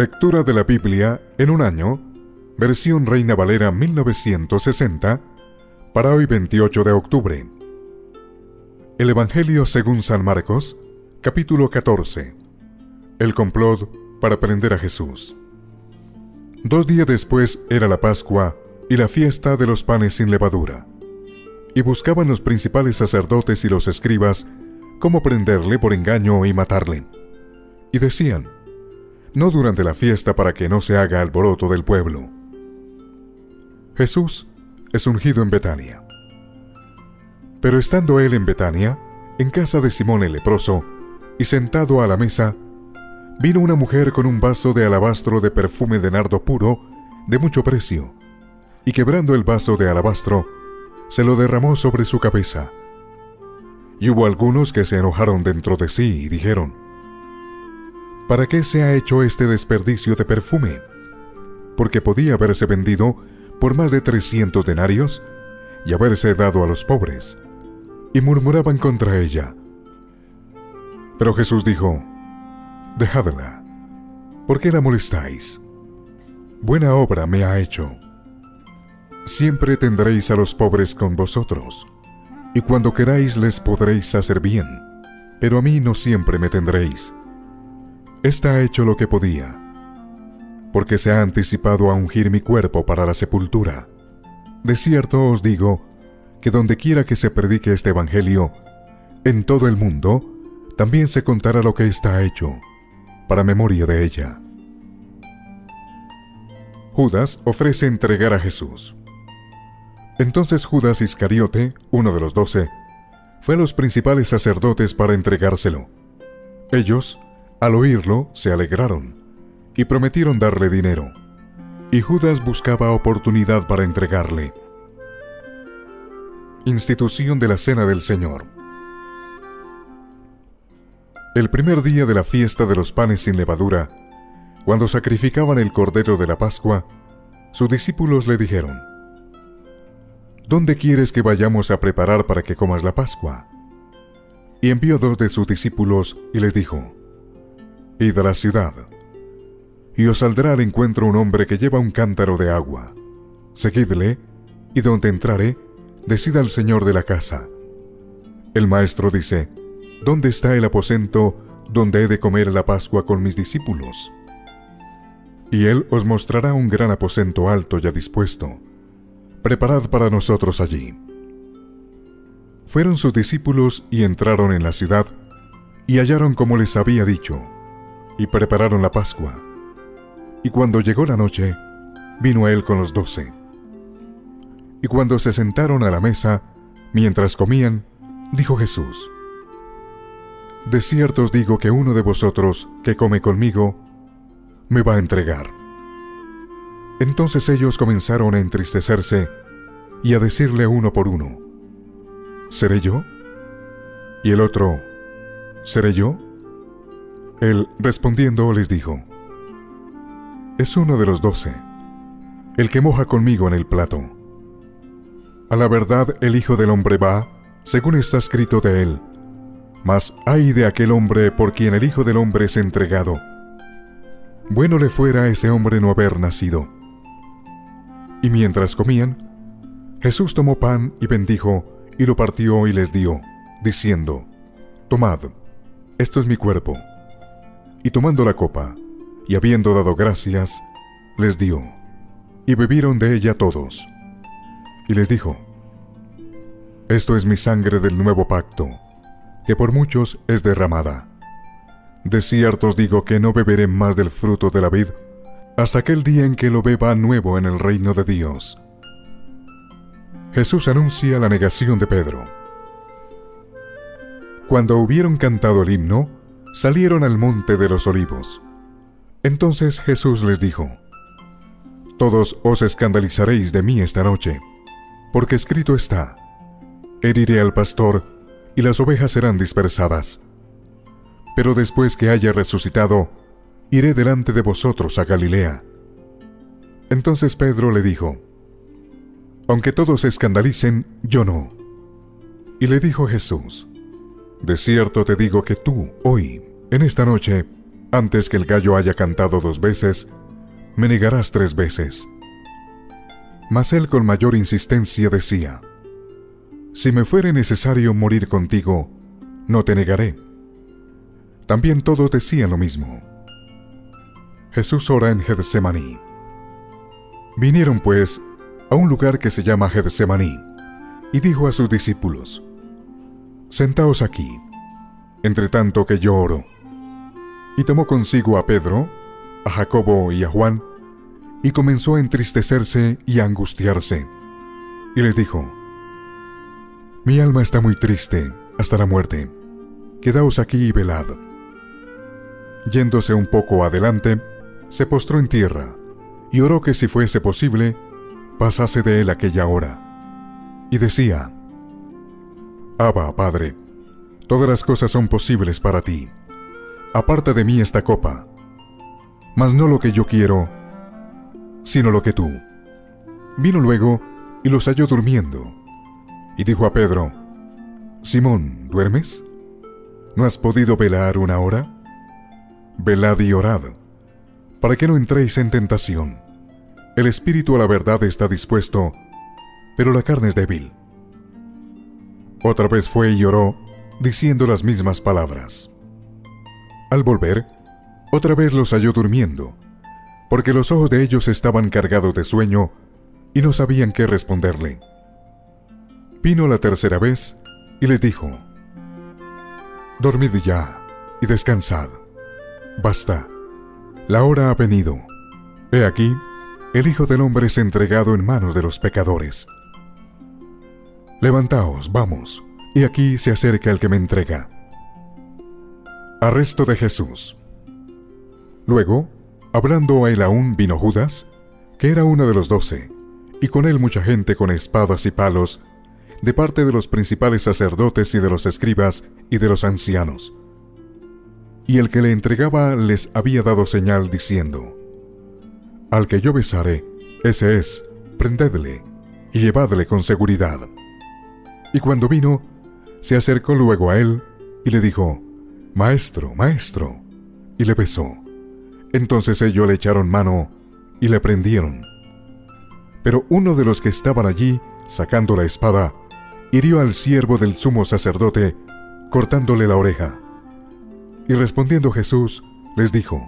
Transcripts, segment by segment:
Lectura de la Biblia en un año, versión Reina Valera 1960, para hoy 28 de octubre. El Evangelio según San Marcos, capítulo 14. El complot para prender a Jesús. Dos días después era la Pascua y la fiesta de los panes sin levadura. Y buscaban los principales sacerdotes y los escribas cómo prenderle por engaño y matarle. Y decían, no durante la fiesta para que no se haga alboroto del pueblo. Jesús es ungido en Betania. Pero estando él en Betania, en casa de Simón el leproso, y sentado a la mesa, vino una mujer con un vaso de alabastro de perfume de nardo puro, de mucho precio, y quebrando el vaso de alabastro, se lo derramó sobre su cabeza. Y hubo algunos que se enojaron dentro de sí y dijeron, ¿Para qué se ha hecho este desperdicio de perfume? Porque podía haberse vendido por más de 300 denarios y haberse dado a los pobres. Y murmuraban contra ella. Pero Jesús dijo, Dejadla, ¿por qué la molestáis? Buena obra me ha hecho. Siempre tendréis a los pobres con vosotros, y cuando queráis les podréis hacer bien, pero a mí no siempre me tendréis Está ha hecho lo que podía, porque se ha anticipado a ungir mi cuerpo para la sepultura. De cierto os digo que donde quiera que se predique este Evangelio, en todo el mundo, también se contará lo que está hecho, para memoria de ella. Judas ofrece entregar a Jesús. Entonces Judas Iscariote, uno de los doce, fue a los principales sacerdotes para entregárselo. Ellos, al oírlo, se alegraron y prometieron darle dinero, y Judas buscaba oportunidad para entregarle. Institución de la Cena del Señor. El primer día de la fiesta de los panes sin levadura, cuando sacrificaban el cordero de la Pascua, sus discípulos le dijeron, ¿Dónde quieres que vayamos a preparar para que comas la Pascua? Y envió dos de sus discípulos y les dijo, y de la ciudad. Y os saldrá al encuentro un hombre que lleva un cántaro de agua. Seguidle, y donde entrare, decida el señor de la casa. El maestro dice, ¿Dónde está el aposento donde he de comer la Pascua con mis discípulos? Y él os mostrará un gran aposento alto ya dispuesto. Preparad para nosotros allí. Fueron sus discípulos y entraron en la ciudad, y hallaron como les había dicho y prepararon la Pascua. Y cuando llegó la noche, vino él con los doce. Y cuando se sentaron a la mesa, mientras comían, dijo Jesús, De cierto os digo que uno de vosotros que come conmigo, me va a entregar. Entonces ellos comenzaron a entristecerse y a decirle uno por uno, ¿Seré yo? Y el otro, ¿Seré yo? Él, respondiendo, les dijo, Es uno de los doce, el que moja conmigo en el plato. A la verdad el Hijo del Hombre va, según está escrito de él, mas hay de aquel hombre por quien el Hijo del Hombre es entregado. Bueno le fuera a ese hombre no haber nacido. Y mientras comían, Jesús tomó pan y bendijo, y lo partió y les dio, diciendo, Tomad, esto es mi cuerpo y tomando la copa, y habiendo dado gracias, les dio, y bebieron de ella todos. Y les dijo, Esto es mi sangre del nuevo pacto, que por muchos es derramada. De cierto os digo que no beberé más del fruto de la vid, hasta aquel día en que lo beba nuevo en el reino de Dios. Jesús anuncia la negación de Pedro. Cuando hubieron cantado el himno, salieron al monte de los olivos. Entonces Jesús les dijo, Todos os escandalizaréis de mí esta noche, porque escrito está, Heriré al pastor, y las ovejas serán dispersadas. Pero después que haya resucitado, iré delante de vosotros a Galilea. Entonces Pedro le dijo, Aunque todos escandalicen, yo no. Y le dijo Jesús, de cierto te digo que tú, hoy, en esta noche, antes que el gallo haya cantado dos veces, me negarás tres veces. Mas él con mayor insistencia decía, Si me fuere necesario morir contigo, no te negaré. También todos decían lo mismo. Jesús ora en Getsemaní. Vinieron pues a un lugar que se llama Getsemaní, y dijo a sus discípulos, Sentaos aquí, entre tanto que yo oro. Y tomó consigo a Pedro, a Jacobo y a Juan, y comenzó a entristecerse y a angustiarse. Y les dijo, Mi alma está muy triste hasta la muerte. Quedaos aquí y velad. Yéndose un poco adelante, se postró en tierra y oró que si fuese posible, pasase de él aquella hora. Y decía, Abba, Padre, todas las cosas son posibles para ti. Aparta de mí esta copa, mas no lo que yo quiero, sino lo que tú. Vino luego y los halló durmiendo, y dijo a Pedro, Simón, ¿duermes? ¿No has podido velar una hora? Velad y orad, para que no entréis en tentación. El espíritu a la verdad está dispuesto, pero la carne es débil. Otra vez fue y oró, diciendo las mismas palabras. Al volver, otra vez los halló durmiendo, porque los ojos de ellos estaban cargados de sueño y no sabían qué responderle. Vino la tercera vez y les dijo, Dormid ya y descansad. Basta, la hora ha venido. He aquí, el Hijo del Hombre es entregado en manos de los pecadores. Levantaos, vamos, y aquí se acerca el que me entrega. Arresto de Jesús. Luego, hablando a él aún, vino Judas, que era uno de los doce, y con él mucha gente con espadas y palos, de parte de los principales sacerdotes y de los escribas y de los ancianos. Y el que le entregaba les había dado señal diciendo, Al que yo besare, ese es, prendedle y llevadle con seguridad. Y cuando vino, se acercó luego a él y le dijo, Maestro, maestro, y le besó. Entonces ellos le echaron mano y le prendieron. Pero uno de los que estaban allí, sacando la espada, hirió al siervo del sumo sacerdote, cortándole la oreja. Y respondiendo Jesús, les dijo,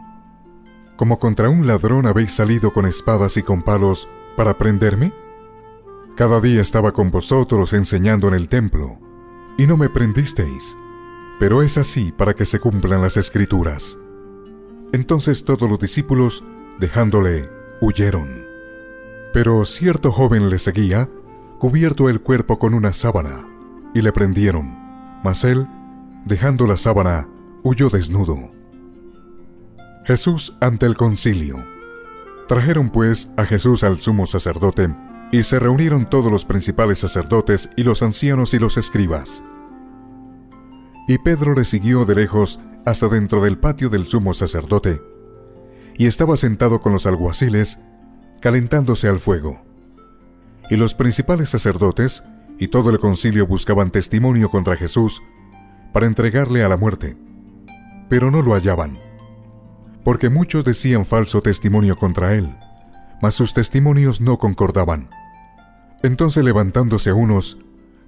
¿Como contra un ladrón habéis salido con espadas y con palos para prenderme? Cada día estaba con vosotros enseñando en el templo, y no me prendisteis, pero es así para que se cumplan las escrituras. Entonces todos los discípulos, dejándole, huyeron. Pero cierto joven le seguía, cubierto el cuerpo con una sábana, y le prendieron, mas él, dejando la sábana, huyó desnudo. Jesús ante el concilio. Trajeron pues a Jesús al sumo sacerdote, y se reunieron todos los principales sacerdotes y los ancianos y los escribas. Y Pedro le siguió de lejos hasta dentro del patio del sumo sacerdote, y estaba sentado con los alguaciles, calentándose al fuego. Y los principales sacerdotes y todo el concilio buscaban testimonio contra Jesús para entregarle a la muerte, pero no lo hallaban, porque muchos decían falso testimonio contra él, mas sus testimonios no concordaban. Entonces levantándose unos,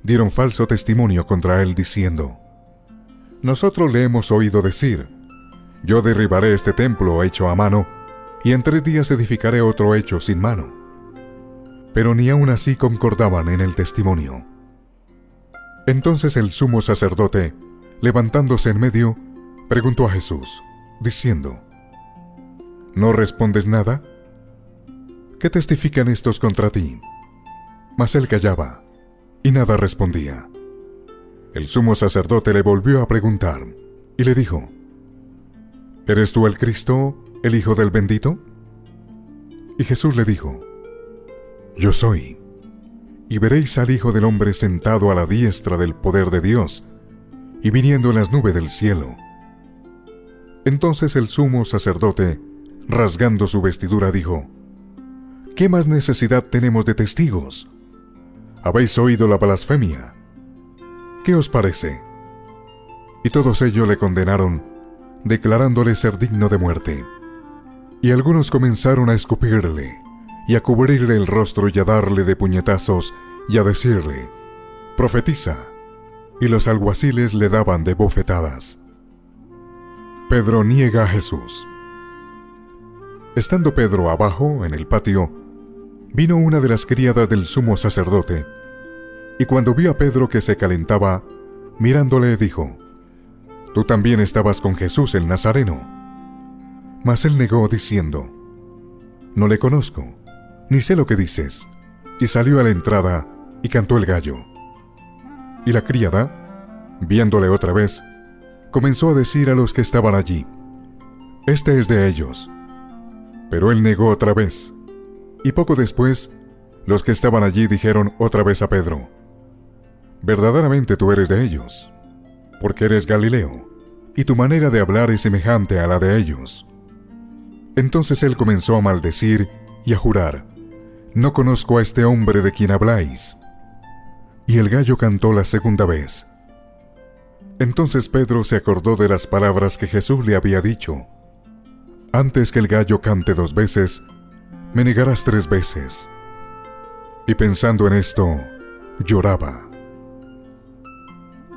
dieron falso testimonio contra él diciendo, Nosotros le hemos oído decir, Yo derribaré este templo hecho a mano, y en tres días edificaré otro hecho sin mano. Pero ni aun así concordaban en el testimonio. Entonces el sumo sacerdote, levantándose en medio, preguntó a Jesús, diciendo, ¿No respondes nada? ¿Qué testifican estos contra ti? Mas él callaba, y nada respondía. El sumo sacerdote le volvió a preguntar, y le dijo, ¿Eres tú el Cristo, el Hijo del bendito? Y Jesús le dijo, Yo soy, y veréis al Hijo del Hombre sentado a la diestra del poder de Dios, y viniendo en las nubes del cielo. Entonces el sumo sacerdote, rasgando su vestidura, dijo, ¿Qué más necesidad tenemos de testigos? Habéis oído la blasfemia. ¿Qué os parece? Y todos ellos le condenaron, declarándole ser digno de muerte. Y algunos comenzaron a escupirle, y a cubrirle el rostro y a darle de puñetazos, y a decirle, Profetiza. Y los alguaciles le daban de bofetadas. Pedro niega a Jesús. Estando Pedro abajo, en el patio, vino una de las criadas del sumo sacerdote, y cuando vio a Pedro que se calentaba, mirándole dijo, Tú también estabas con Jesús el Nazareno. Mas él negó diciendo, No le conozco, ni sé lo que dices. Y salió a la entrada y cantó el gallo. Y la criada, viéndole otra vez, comenzó a decir a los que estaban allí, Este es de ellos. Pero él negó otra vez. Y poco después, los que estaban allí dijeron otra vez a Pedro, Verdaderamente tú eres de ellos porque eres Galileo, y tu manera de hablar es semejante a la de ellos. Entonces él comenzó a maldecir y a jurar, No conozco a este hombre de quien habláis. Y el gallo cantó la segunda vez. Entonces Pedro se acordó de las palabras que Jesús le había dicho. Antes que el gallo cante dos veces, me negarás tres veces. Y pensando en esto, lloraba.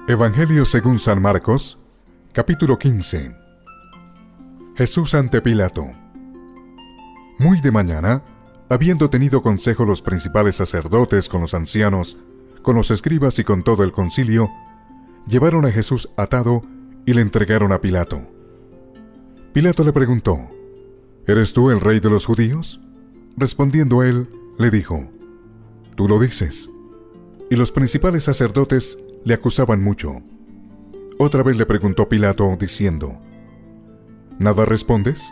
Evangelio según San Marcos, capítulo 15. Jesús ante Pilato. Muy de mañana, habiendo tenido consejo los principales sacerdotes con los ancianos, con los escribas y con todo el concilio, llevaron a Jesús atado y le entregaron a Pilato. Pilato le preguntó, ¿Eres tú el rey de los judíos? Respondiendo él, le dijo, Tú lo dices. Y los principales sacerdotes le acusaban mucho. Otra vez le preguntó Pilato, diciendo, ¿Nada respondes?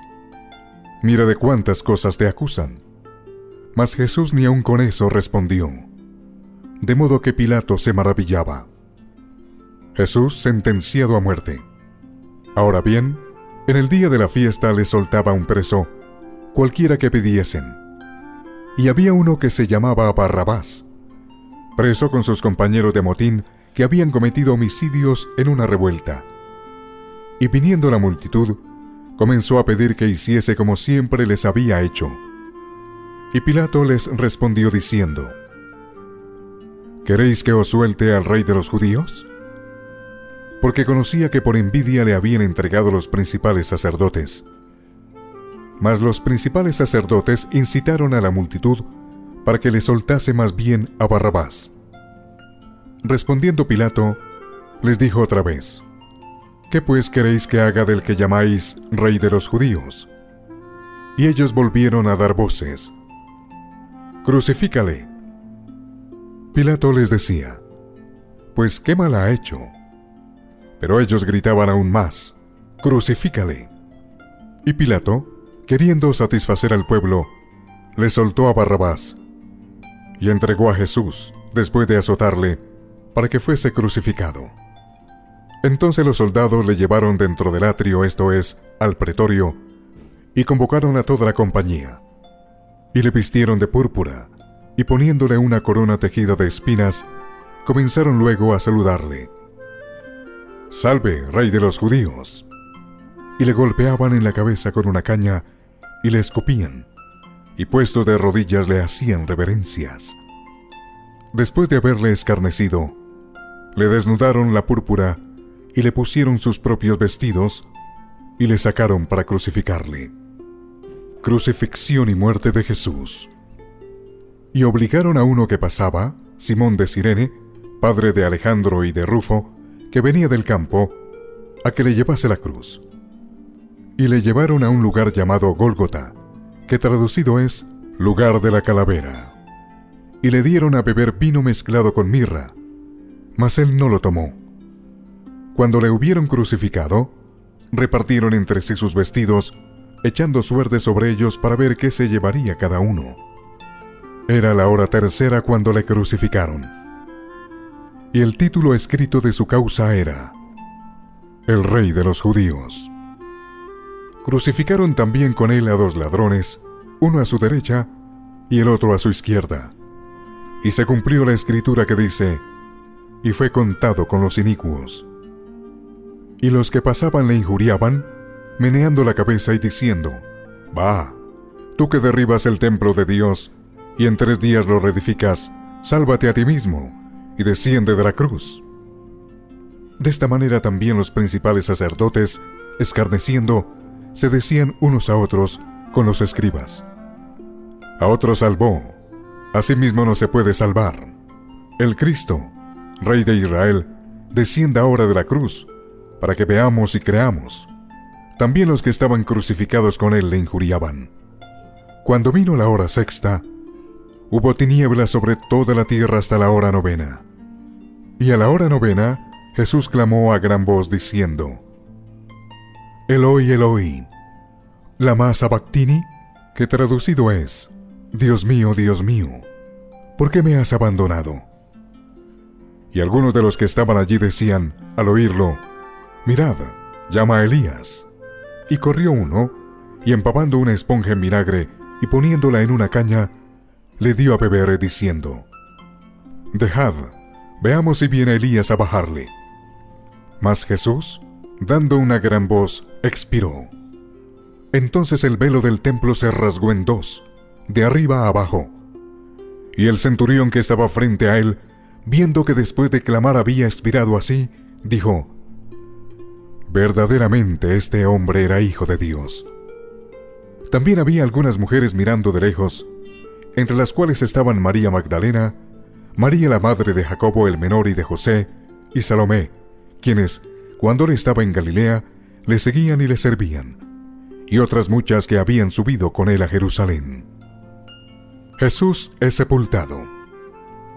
Mira de cuántas cosas te acusan. Mas Jesús ni aun con eso respondió. De modo que Pilato se maravillaba. Jesús sentenciado a muerte. Ahora bien, en el día de la fiesta le soltaba un preso, cualquiera que pidiesen. Y había uno que se llamaba Barrabás, preso con sus compañeros de motín que habían cometido homicidios en una revuelta. Y viniendo la multitud, comenzó a pedir que hiciese como siempre les había hecho. Y Pilato les respondió diciendo, ¿Queréis que os suelte al rey de los judíos? Porque conocía que por envidia le habían entregado los principales sacerdotes. Mas los principales sacerdotes incitaron a la multitud para que le soltase más bien a Barrabás. Respondiendo Pilato, les dijo otra vez, ¿Qué pues queréis que haga del que llamáis rey de los judíos? Y ellos volvieron a dar voces, Crucifícale. Pilato les decía, Pues qué mal ha hecho. Pero ellos gritaban aún más, Crucifícale. Y Pilato, queriendo satisfacer al pueblo, le soltó a Barrabás y entregó a Jesús, después de azotarle, para que fuese crucificado. Entonces los soldados le llevaron dentro del atrio, esto es, al pretorio, y convocaron a toda la compañía. Y le vistieron de púrpura, y poniéndole una corona tejida de espinas, comenzaron luego a saludarle. Salve, rey de los judíos. Y le golpeaban en la cabeza con una caña, y le escupían, y puestos de rodillas le hacían reverencias. Después de haberle escarnecido, le desnudaron la púrpura y le pusieron sus propios vestidos y le sacaron para crucificarle. Crucifixión y muerte de Jesús. Y obligaron a uno que pasaba, Simón de Sirene, padre de Alejandro y de Rufo, que venía del campo, a que le llevase la cruz. Y le llevaron a un lugar llamado Gólgota, que traducido es lugar de la calavera. Y le dieron a beber vino mezclado con mirra, mas él no lo tomó. Cuando le hubieron crucificado, repartieron entre sí sus vestidos, echando suerte sobre ellos para ver qué se llevaría cada uno. Era la hora tercera cuando le crucificaron. Y el título escrito de su causa era El Rey de los Judíos. Crucificaron también con él a dos ladrones, uno a su derecha y el otro a su izquierda. Y se cumplió la escritura que dice, y fue contado con los inicuos. Y los que pasaban le injuriaban, meneando la cabeza y diciendo, Va, tú que derribas el templo de Dios y en tres días lo reedificas, sálvate a ti mismo y desciende de la cruz. De esta manera también los principales sacerdotes, escarneciendo, se decían unos a otros con los escribas. A otro salvó, a sí mismo no se puede salvar. El Cristo, Rey de Israel, descienda ahora de la cruz, para que veamos y creamos. También los que estaban crucificados con él le injuriaban. Cuando vino la hora sexta, hubo tinieblas sobre toda la tierra hasta la hora novena. Y a la hora novena, Jesús clamó a gran voz diciendo, Eloi, Eloi, lama sabactini, que traducido es, Dios mío, Dios mío, ¿por qué me has abandonado? Y algunos de los que estaban allí decían, al oírlo, Mirad, llama a Elías. Y corrió uno, y empapando una esponja en vinagre y poniéndola en una caña, le dio a beber diciendo, Dejad, veamos si viene Elías a bajarle. Mas Jesús, dando una gran voz, expiró. Entonces el velo del templo se rasgó en dos, de arriba a abajo. Y el centurión que estaba frente a él, viendo que después de clamar había expirado así, dijo, Verdaderamente este hombre era hijo de Dios. También había algunas mujeres mirando de lejos, entre las cuales estaban María Magdalena, María la madre de Jacobo el menor y de José, y Salomé, quienes, cuando él estaba en Galilea, le seguían y le servían, y otras muchas que habían subido con él a Jerusalén. Jesús es sepultado.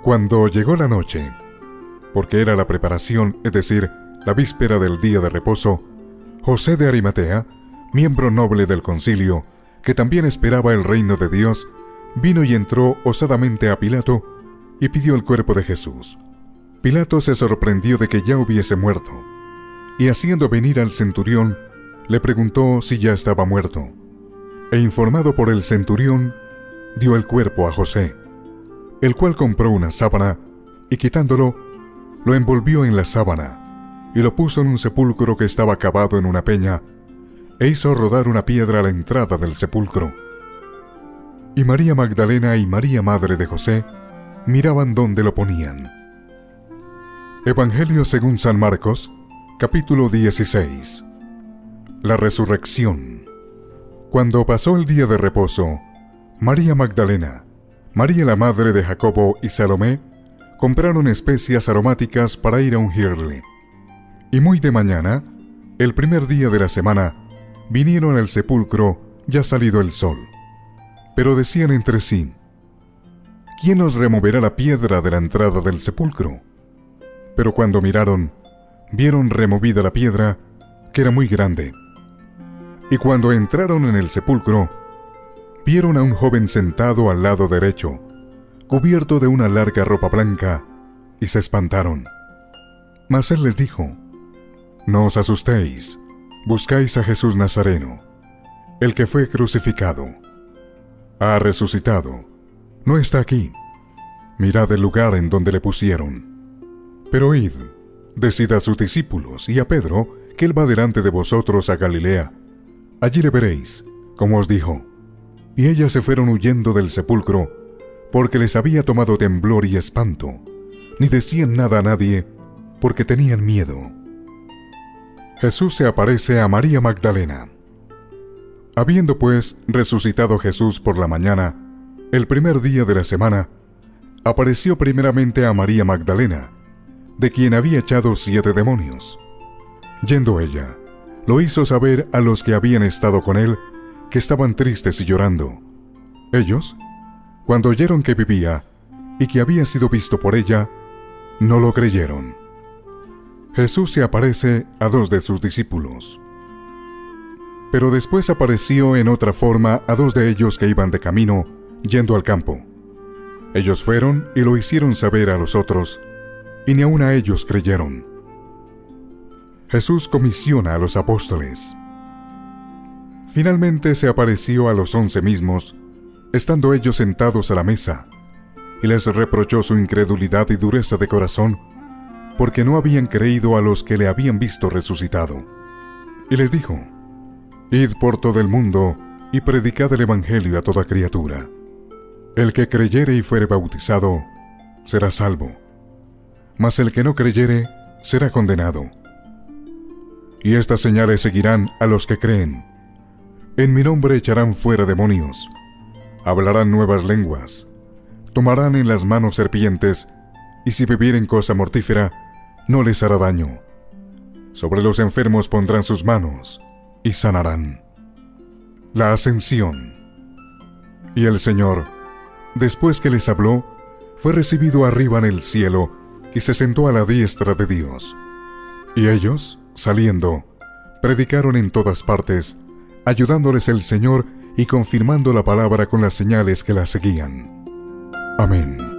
Cuando llegó la noche, porque era la preparación, es decir, la víspera del día de reposo, José de Arimatea, miembro noble del concilio, que también esperaba el reino de Dios, vino y entró osadamente a Pilato y pidió el cuerpo de Jesús. Pilato se sorprendió de que ya hubiese muerto, y haciendo venir al centurión, le preguntó si ya estaba muerto. E informado por el centurión, dio el cuerpo a José, el cual compró una sábana y quitándolo, lo envolvió en la sábana y lo puso en un sepulcro que estaba cavado en una peña e hizo rodar una piedra a la entrada del sepulcro. Y María Magdalena y María Madre de José miraban dónde lo ponían. Evangelio según San Marcos, capítulo 16. La resurrección. Cuando pasó el día de reposo, María Magdalena, María la madre de Jacobo y Salomé compraron especias aromáticas para ir a ungirle. Y muy de mañana, el primer día de la semana, vinieron al sepulcro ya salido el sol. Pero decían entre sí, ¿quién nos removerá la piedra de la entrada del sepulcro? Pero cuando miraron, vieron removida la piedra, que era muy grande. Y cuando entraron en el sepulcro, vieron a un joven sentado al lado derecho, cubierto de una larga ropa blanca, y se espantaron. Mas él les dijo, No os asustéis, buscáis a Jesús Nazareno, el que fue crucificado. Ha resucitado, no está aquí. Mirad el lugar en donde le pusieron. Pero id, decid a sus discípulos y a Pedro que él va delante de vosotros a Galilea. Allí le veréis, como os dijo y ellas se fueron huyendo del sepulcro, porque les había tomado temblor y espanto, ni decían nada a nadie, porque tenían miedo. Jesús se aparece a María Magdalena. Habiendo pues resucitado Jesús por la mañana, el primer día de la semana, apareció primeramente a María Magdalena, de quien había echado siete demonios. Yendo ella, lo hizo saber a los que habían estado con él que estaban tristes y llorando. Ellos, cuando oyeron que vivía y que había sido visto por ella, no lo creyeron. Jesús se aparece a dos de sus discípulos. Pero después apareció en otra forma a dos de ellos que iban de camino, yendo al campo. Ellos fueron y lo hicieron saber a los otros, y ni aun a ellos creyeron. Jesús comisiona a los apóstoles. Finalmente se apareció a los once mismos, estando ellos sentados a la mesa, y les reprochó su incredulidad y dureza de corazón, porque no habían creído a los que le habían visto resucitado. Y les dijo, Id por todo el mundo y predicad el Evangelio a toda criatura. El que creyere y fuere bautizado, será salvo, mas el que no creyere, será condenado. Y estas señales seguirán a los que creen. En mi nombre echarán fuera demonios, hablarán nuevas lenguas, tomarán en las manos serpientes, y si bebieren cosa mortífera, no les hará daño. Sobre los enfermos pondrán sus manos, y sanarán. La ascensión. Y el Señor, después que les habló, fue recibido arriba en el cielo y se sentó a la diestra de Dios. Y ellos, saliendo, predicaron en todas partes, ayudándoles el Señor y confirmando la palabra con las señales que la seguían. Amén.